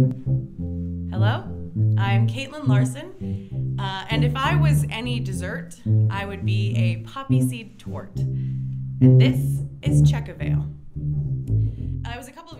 Hello, I'm Kaitlin Larson, uh, and if I was any dessert, I would be a poppy seed torte. And this is Check Avail. Uh, I was a couple of